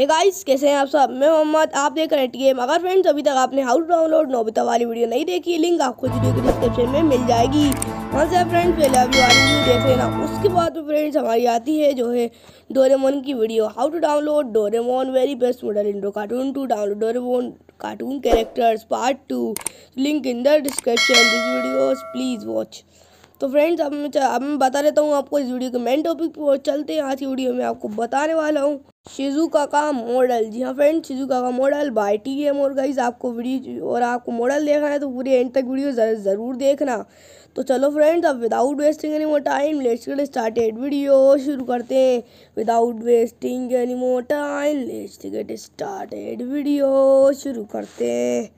Hey guys कैसे हैं आप सब? मैं मोहम्मद, आप देख रहे हैं टीएम अगर फ्रेंड्स अभी तक आपने हाउ टू डाउनलोड नोबिता वाली वीडियो नहीं देखी लिंक आपको वीडियो के डिस्क्रिप्शन में मिल जाएगी। वहाँ से फ्रेंड्स पहले वाली वीडियो देख लेना। उसके बाद फ्रेंड्स हमारी आती है जो है डोरेमोन की video how to download Doraemon very best model Indo cartoon to download Doraemon cartoon characters part two link in the description this videos please watch तो फ्रेंड्स अब मैं अब मैं बता देता हूँ आपको इस वीडियो के मेन टॉपिक पर चलते हैं। आज की वीडियो में आपको बताने वाला हूँ शिजुका का मॉडल। जी हाँ फ्रेंड शिजुका का मॉडल बाय टी एम और गाइज़ आपको वीडियो और आपको मॉडल देखना है तो पूरे एंड तक वीडियो ज़रूर देखना। तो चलो फ्रेंड्स, अब without wasting any more time let's get started video शुरू करते हैं। Without wasting any more time let's get started video शुरू करते हैं।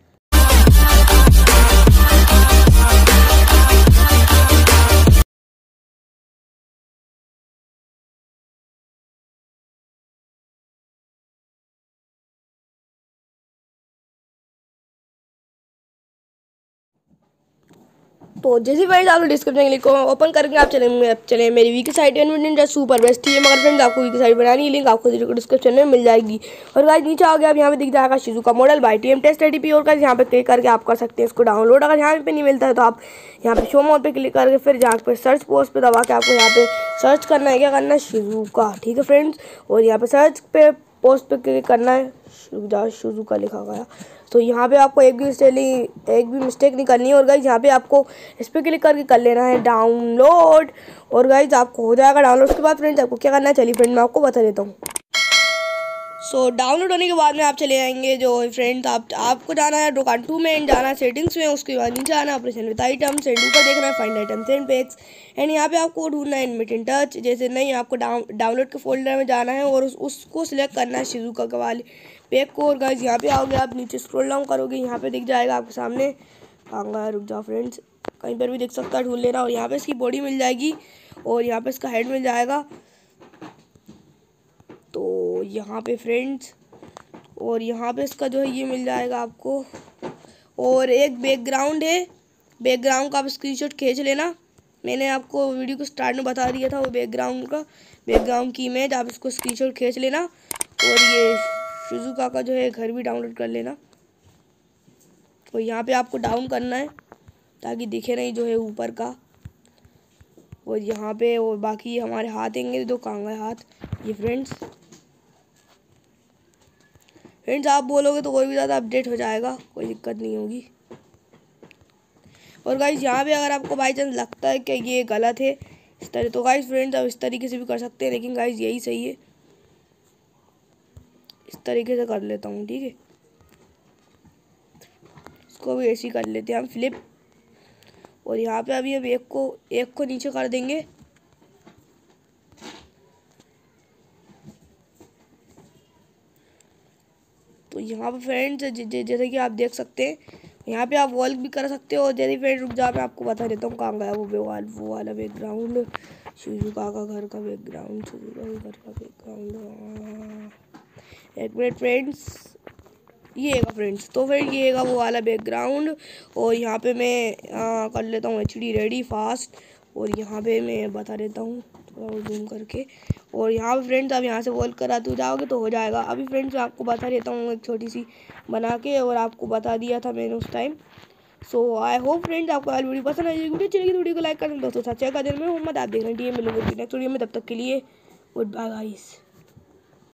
तो जैसे फ्रेंड्स आप लोग डिस्क्रिप्शन लिंक को ओपन करके आप चले आप चले मेरी website and super best है मगर फ्रेंड्स आपको वीक साइट बनानी लिंक आपको डिस्क्रिप्शन में मिल जाएगी। और गाइस नीचे आ गया आप यहाँ पे दिख जाएगा शिजू का model by T M test AD और गाइस यहाँ पे क्लिक करके आप कर सकते हैं इसको डाउनलोड अगर यहाँ पे नहीं मिलता है तो आप यहाँ पे शो मोड पर क्लिक करके फिर जहाँ पे सर्च पोस्ट पर दबा के आपको यहाँ पे सर्च करना है, क्या करना है? शिजू का, ठीक है फ्रेंड्स और यहाँ पे सर्च पे पोस्ट पे क्लिक करना है शुजू का लिखा गया तो यहाँ पे आपको एक भी स्टेली एक भी मिस्टेक नहीं करनी है और गाइज़ यहाँ पे आपको इस पर क्लिक करके कर लेना है डाउनलोड और गाइज़ आपको हो जाएगा डाउनलोड उसके बाद फ्रेंड्स आपको क्या करना है, चलिए फ्रेंड मैं आपको बता देता हूँ। सो so, डाउनलोड होने के बाद में आप चले जाएँगे जो फ्रेंड्स आप आपको जाना है दुकान टू में जाना है सेटिंग्स में उसके बाद नीचे आना ऑपरेशन विद आइटम्स एंड ऊपर देखना है find items and packs and यहाँ पे आपको ढूंढना है इनमिट इन टच जैसे नहीं आपको डाउन डाउनलोड के फोल्डर में जाना है और उस, उसको सिलेक्ट करना है शिजू का वाले पैक को और गाइज़ यहाँ पे आओगे आप नीचे स्क्रोल डाउन करोगे यहाँ पे दिख जाएगा आपके सामने। आऊँगा रुक जाओ फ्रेंड्स कहीं पर भी देख सकता है ढूंढ लेना और यहाँ पे इसकी बॉडी मिल जाएगी और यहाँ पे इसका हेड मिल जाएगा। यहाँ पे फ्रेंड्स और यहाँ पे इसका जो है ये मिल जाएगा आपको। और एक बैकग्राउंड है। बैकग्राउंड का आप स्क्रीनशॉट खींच लेना। मैंने आपको वीडियो को स्टार्ट में बता दिया था वो बैकग्राउंड का। बैकग्राउंड की इमेज आप इसको स्क्रीनशॉट खींच लेना। और ये शिजुका का जो है घर भी डाउनलोड कर लेना। और यहाँ पे आपको डाउन करना है, ताकि दिखे नहीं जो है ऊपर का। और यहाँ पे और बाकी हमारे हाथ आएँगे दो कांगा हाथ? ये फ्रेंड्स फ्रेंड्स, आप बोलोगे तो और भी ज़्यादा अपडेट हो जाएगा, कोई दिक्कत नहीं होगी। और गाइज़ यहाँ पे अगर आपको बाई चांस लगता है कि ये गलत है, इस तरह तो गाइज़ फ्रेंड्स आप इस तरीके से भी कर सकते हैं, लेकिन गाइज़ यही सही है। इस तरीके से कर लेता हूँ, ठीक है? इसको भी ऐसे ही कर लेते हैं हम फ्लिप और यहाँ पे अभी हम एक को एक को नीचे कर देंगे। तो यहाँ पे फ्रेंड्स जैसे कि आप देख सकते हैं यहाँ पे आप वॉल भी कर सकते हो जैसे फ्रेंड रुक जाओ मैं आपको बता देता हूँ कहाँ गया वो वाल वो वाला बैकग्राउंड शुरू का घर का बैकग्राउंड शुरू का घर का बैकग्राउंड एक मिनट फ्रेंड्स ये है फ्रेंड्स तो फिर ये है वो वाला बैकग्राउंड और यहाँ पे मैं आ, कर लेता हूँ एच रेडी फास्ट और यहाँ पे मैं बता देता हूँ। थोड़ा और जूम करके। और यहाँ पर फ्रेंड्स आप यहाँ से वॉल कराते जाओगे तो हो जाएगा। अभी फ्रेंड्स मैं आपको बता देता हूँ, एक छोटी सी बना के और आपको बता दिया था मैंने उस time so I hope friends आपको आज वीडियो पसंद आई वीडियो चलेगी तो वीडियो को लाइक कर दोस्तों सच्चा का दिन। में मोहम्मद आप देख रहे हैं डी एम मिलूँगे नेक्स्ट वीडियो में तब तक के लिए गुड बाय गाइस